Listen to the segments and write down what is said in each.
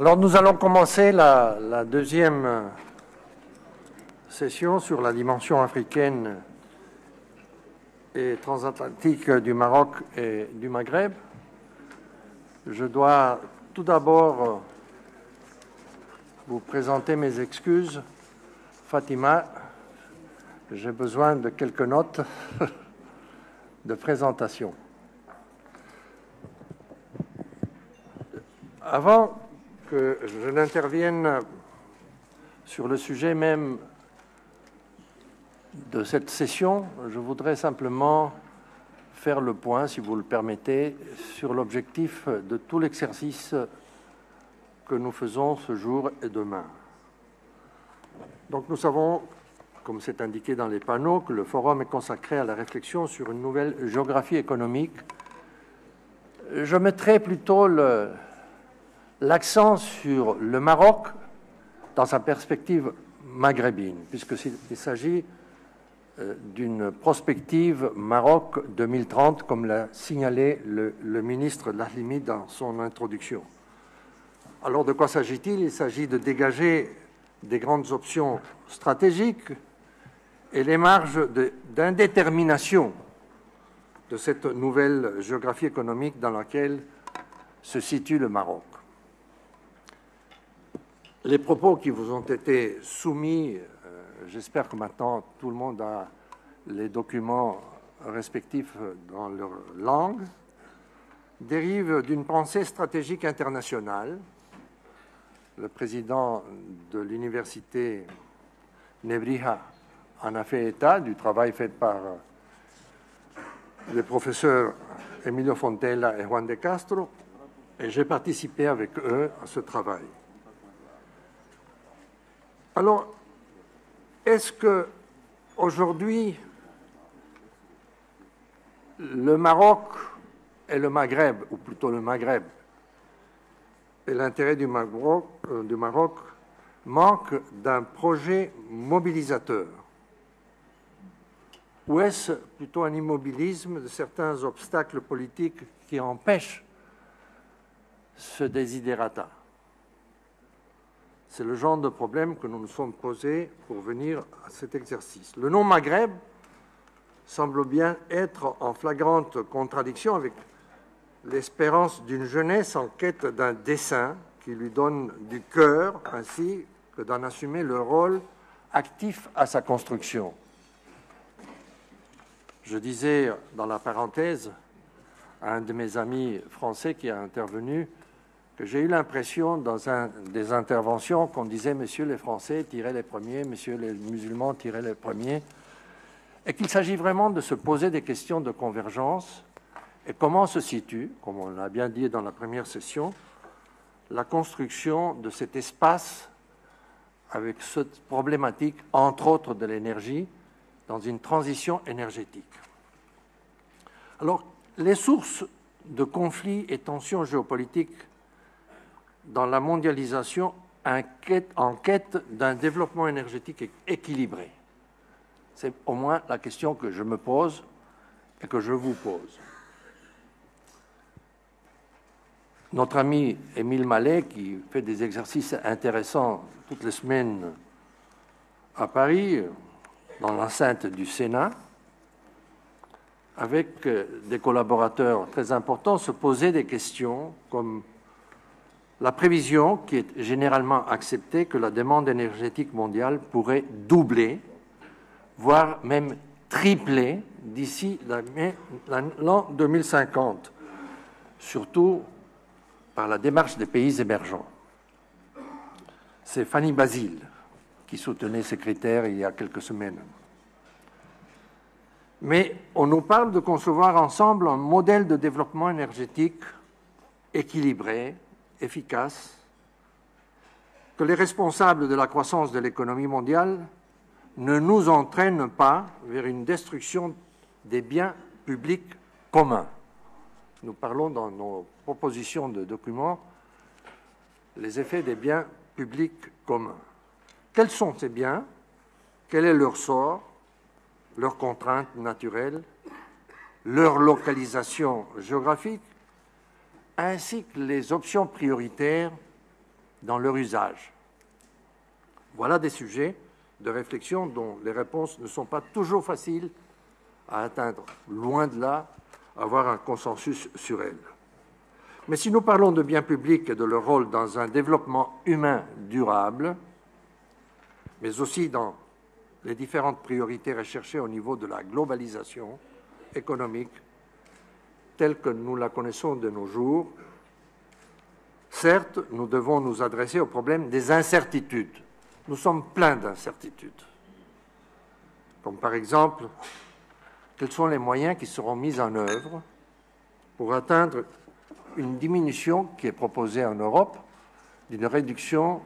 Alors nous allons commencer la, deuxième session sur la dimension africaine et transatlantique du Maroc et du Maghreb. Je dois tout d'abord vous présenter mes excuses. Fatima, j'ai besoin de quelques notes de présentation. Avant que je n'intervienne sur le sujet même de cette session, je voudrais simplement faire le point, si vous le permettez, sur l'objectif de tout l'exercice que nous faisons ce jour et demain. Donc nous savons, comme c'est indiqué dans les panneaux, que le forum est consacré à la réflexion sur une nouvelle géographie économique. Je mettrai plutôt l'accent sur le Maroc dans sa perspective maghrébine, puisqu'il s'agit euh, d'une prospective Maroc 2030, comme l'a signalé le, ministre Lahlimi dans son introduction. Alors de quoi s'agit-il? Il s'agit de dégager des grandes options stratégiques et les marges d'indétermination de cette nouvelle géographie économique dans laquelle se situe le Maroc. Les propos qui vous ont été soumis, euh, j'espère que maintenant tout le monde a les documents respectifs dans leur langue, dérivent d'une pensée stratégique internationale le président de l'université Nebrija en a fait état du travail fait par les professeurs Emilio Fontella et Juan de Castro, et j'ai participé avec eux à ce travail. Alors, est-ce que aujourd'hui le Maroc et le Maghreb, ou plutôt le Maghreb, et l'intérêt du Maroc, euh, d'un projet mobilisateur? Ou est-ce plutôt un immobilisme de certains obstacles politiques qui empêchent ce désidérata C'est le genre de problème que nous nous sommes posés pour venir à cet exercice. Le nom Maghreb semble bien être en flagrante contradiction avec l'espérance d'une jeunesse en quête d'un dessin qui lui donne du cœur, ainsi que d'en assumer le rôle actif à sa construction. Je disais dans la parenthèse à un de mes amis français qui a intervenu que j'ai eu l'impression dans un des interventions qu'on disait Monsieur les Français tiraient les premiers, Monsieur les musulmans tiraient les premiers, et qu'il s'agit vraiment de se poser des questions de convergence et comment se situe, comme on l'a bien dit dans la première session, la construction de cet espace avec cette problématique, entre autres de l'énergie, dans une transition énergétique? Alors, les sources de conflits et tensions géopolitiques dans la mondialisation en quête d'un développement énergétique équilibré. C'est au moins la question que je me pose et que je vous pose. Notre ami Émile Mallet, qui fait des exercices intéressants toutes les semaines à Paris, dans l'enceinte du Sénat, avec des collaborateurs très importants, se posait des questions comme la prévision, qui est généralement acceptée, que la demande énergétique mondiale pourrait doubler, voire même tripler d'ici l'an 2050, surtout par la démarche des pays émergents. C'est Fanny Basile qui soutenait ces critères il y a quelques semaines. Mais on nous parle de concevoir ensemble un modèle de développement énergétique équilibré, efficace, que les responsables de la croissance de l'économie mondiale ne nous entraînent pas vers une destruction des biens publics communs. Nous parlons dans nos proposition de documents les effets des biens publics communs. Quels sont ces biens? Quel est leur sort? Leurs contraintes naturelles? Leur localisation géographique? Ainsi que les options prioritaires dans leur usage. Voilà des sujets de réflexion dont les réponses ne sont pas toujours faciles à atteindre, loin de là, avoir un consensus sur elles. Mais si nous parlons de biens publics et de leur rôle dans un développement humain durable, mais aussi dans les différentes priorités recherchées au niveau de la globalisation économique, telle que nous la connaissons de nos jours, certes, nous devons nous adresser au problème des incertitudes. Nous sommes pleins d'incertitudes. Comme par exemple, quels sont les moyens qui seront mis en œuvre pour atteindre une diminution qui est proposée en Europe d'une réduction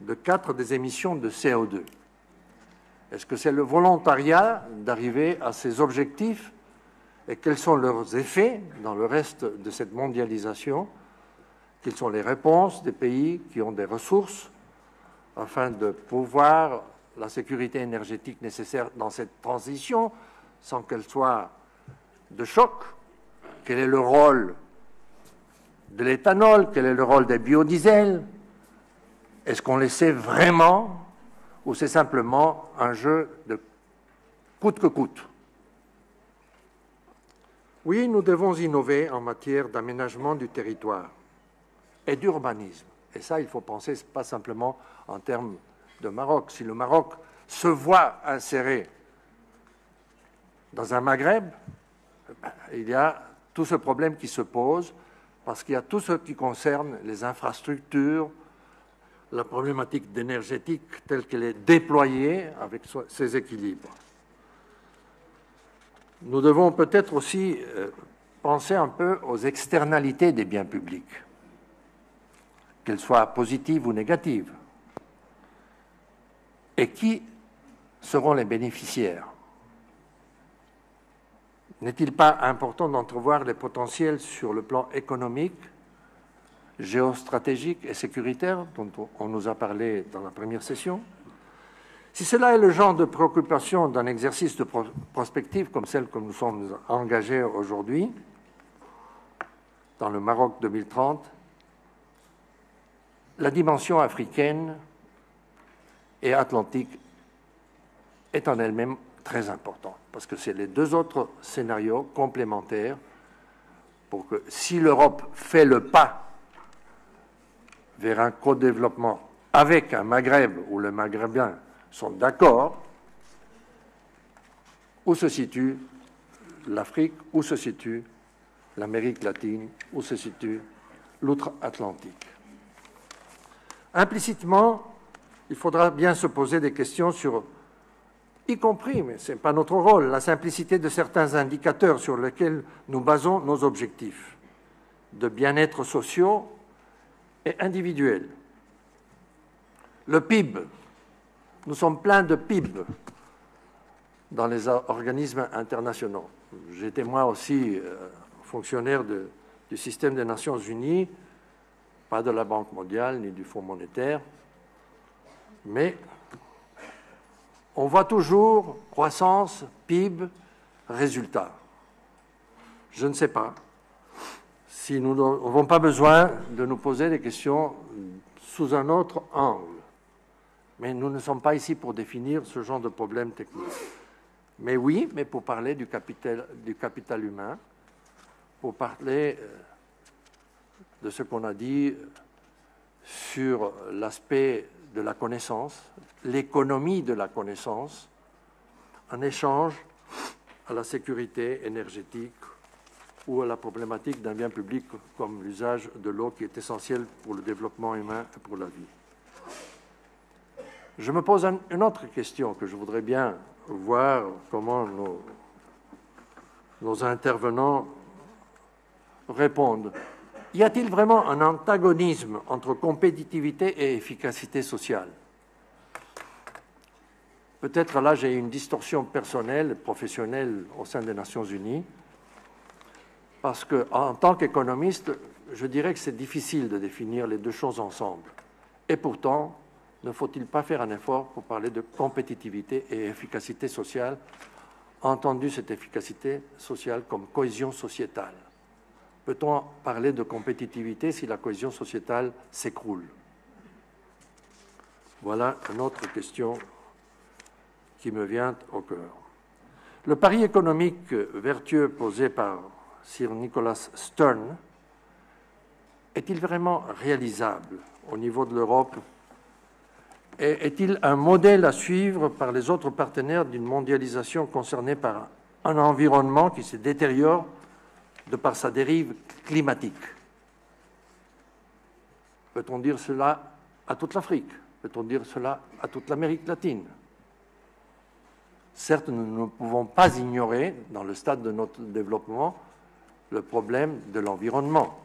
de 4 des émissions de CO2. Est-ce que c'est le volontariat d'arriver à ces objectifs et quels sont leurs effets dans le reste de cette mondialisation? Quelles sont les réponses des pays qui ont des ressources afin de pouvoir la sécurité énergétique nécessaire dans cette transition sans qu'elle soit de choc? Quel est le rôle de l'éthanol? Quel est le rôle des biodiesels? Est-ce qu'on les sait vraiment ou c'est simplement un jeu de coûte que coûte? Oui, nous devons innover en matière d'aménagement du territoire et d'urbanisme. Et ça, il faut penser pas simplement en termes de Maroc. Si le Maroc se voit inséré dans un Maghreb, il y a tout ce problème qui se pose parce qu'il y a tout ce qui concerne les infrastructures, la problématique énergétique telle qu'elle est déployée avec ses équilibres. Nous devons peut-être aussi euh, penser un peu aux externalités des biens publics, qu'elles soient positives ou négatives. Et qui seront les bénéficiaires? N'est-il pas important d'entrevoir les potentiels sur le plan économique, géostratégique et sécuritaire dont on nous a parlé dans la première session? Si cela est le genre de préoccupation d'un exercice de prospective comme celle que nous sommes engagés aujourd'hui, dans le Maroc 2030, la dimension africaine et atlantique est en elle-même très importante parce que c'est les deux autres scénarios complémentaires pour que si l'Europe fait le pas vers un co-développement avec un Maghreb où les Maghrébiens sont d'accord, où se situe l'Afrique, où se situe l'Amérique latine, où se situe l'outre-Atlantique. Implicitement, il faudra bien se poser des questions sur y compris, mais ce n'est pas notre rôle, la simplicité de certains indicateurs sur lesquels nous basons nos objectifs de bien-être sociaux et individuels. Le PIB, nous sommes pleins de PIB dans les organismes internationaux. J'étais moi aussi euh, fonctionnaire du système des Nations Unies, pas de la Banque mondiale ni du Fonds monétaire, mais on voit toujours croissance, PIB, résultat. Je ne sais pas si nous n'avons pas besoin de nous poser des questions sous un autre angle. Mais nous ne sommes pas ici pour définir ce genre de problème technique. Mais oui, mais pour parler du capital, du capital humain, pour parler euh, de ce qu'on a dit sur l'aspect de la connaissance, l'économie de la connaissance, en échange à la sécurité énergétique ou à la problématique d'un bien public comme l'usage de l'eau qui est essentiel pour le développement humain et pour la vie. Je me pose une autre question que je voudrais bien voir comment nos, intervenants répondent. Y a-t-il vraiment un antagonisme entre compétitivité et efficacité sociale? Peut-être là j'ai une distorsion personnelle, professionnelle au sein des Nations Unies, parce qu'en tant qu'économiste, je dirais que c'est difficile de définir les deux choses ensemble. Et pourtant, ne faut-il pas faire un effort pour parler de compétitivité et efficacité sociale, entendu cette efficacité sociale comme cohésion sociétale? Peut-on parler de compétitivité si la cohésion sociétale s'écroule? Voilà une autre question qui me vient au cœur. Le pari économique vertueux posé par Sir Nicholas Stern est-il vraiment réalisable au niveau de l'Europe est-il un modèle à suivre par les autres partenaires d'une mondialisation concernée par un environnement qui se détériore de par sa dérive climatique? Peut-on dire cela à toute l'Afrique? Peut-on dire cela à toute l'Amérique latine? Certes, nous ne pouvons pas ignorer, dans le stade de notre développement, le problème de l'environnement.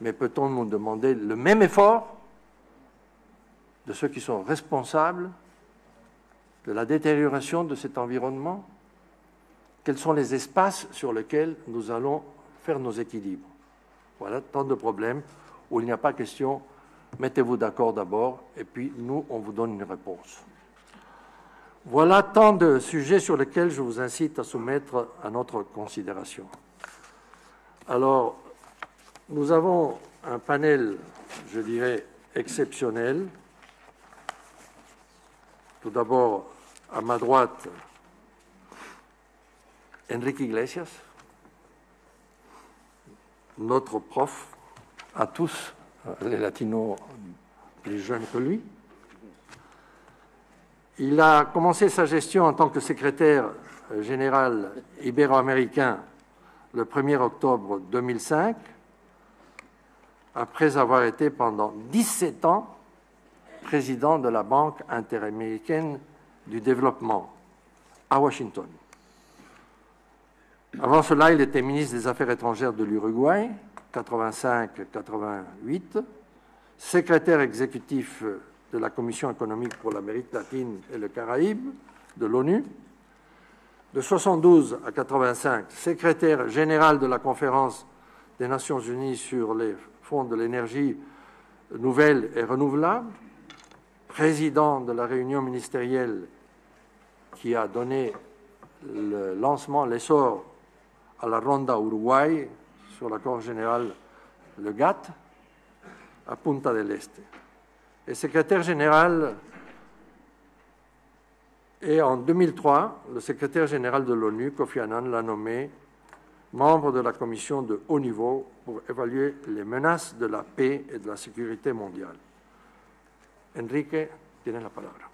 Mais peut-on nous demander le même effort de ceux qui sont responsables de la détérioration de cet environnement Quels sont les espaces sur lesquels nous allons faire nos équilibres Voilà tant de problèmes où il n'y a pas question, mettez-vous d'accord d'abord, et puis nous, on vous donne une réponse. Voilà tant de sujets sur lesquels je vous incite à soumettre à notre considération. Alors, nous avons un panel, je dirais, exceptionnel. Tout d'abord, à ma droite, Enrique Iglesias, notre prof, à tous, les latinos plus jeunes que lui. Il a commencé sa gestion en tant que secrétaire général ibéro-américain le 1er octobre 2005, après avoir été pendant 17 ans président de la Banque interaméricaine du développement à Washington. Avant cela, il était ministre des Affaires étrangères de l'Uruguay 85-88, secrétaire exécutif de la Commission économique pour l'Amérique latine et le Caraïbe de l'ONU, de 72 à 85, secrétaire général de la Conférence des Nations Unies sur les fonds de l'énergie nouvelle et renouvelable, président de la réunion ministérielle qui a donné le lancement, l'essor à la Ronda Uruguay sur l'accord général, le GATT, à Punta del Este. Et secrétaire général, et en 2003, le secrétaire général de l'ONU, Kofi Annan, l'a nommé membre de la commission de haut niveau pour évaluer les menaces de la paix et de la sécurité mondiale. Enrique, tiene la palabra.